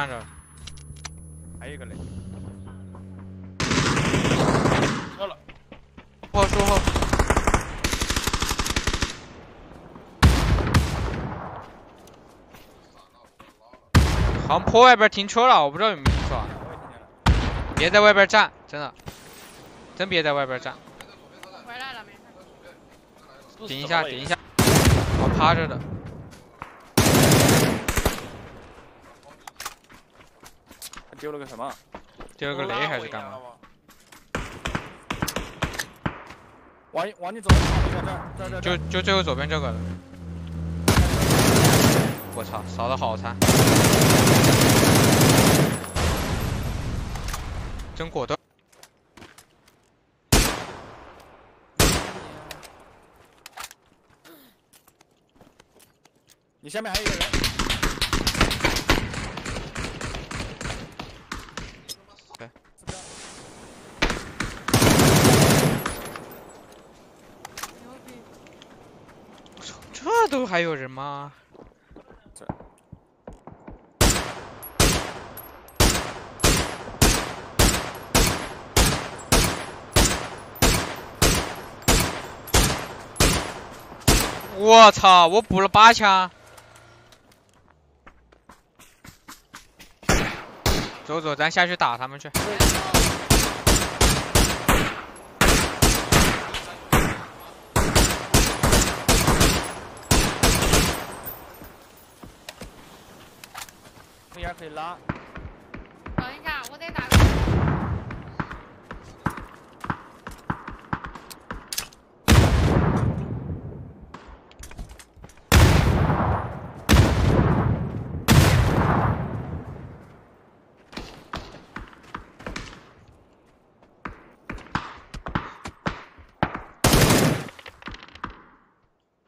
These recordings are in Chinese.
看着。还有一个嘞。错了。后树后。好像坡外边停车了，我不知道有没有听错。别在外边站，真的，真别在外边站。回来了，没事。顶一下，顶一下。我趴着的。丢了个什么？丢了个雷还是干嘛？往往你左边这这这就就最后左边这个了。我操，扫的好惨，真果断。你下面还有一个人。都还有人吗？我操！我补了八枪。走走，咱下去打他们去。可以拉。等一下，我得打个。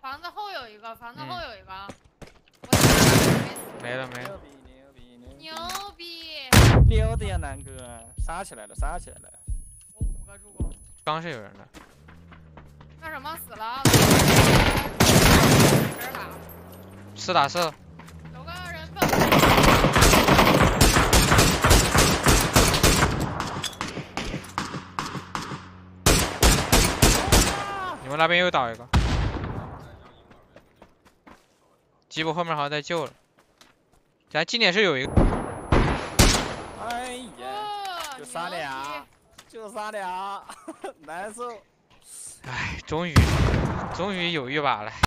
房子后有一个，房子后有一个。没了没了。牛逼！牛的呀，南哥，杀起来了，杀起来了。我五个助攻。刚是有人的。那什么死了？四打四。有个人蹦。你们那边又倒一个。吉普后面好像在救了。咱今点是有一个。哎呀，就杀俩，就杀俩，难受。哎，终于，终于有一把了。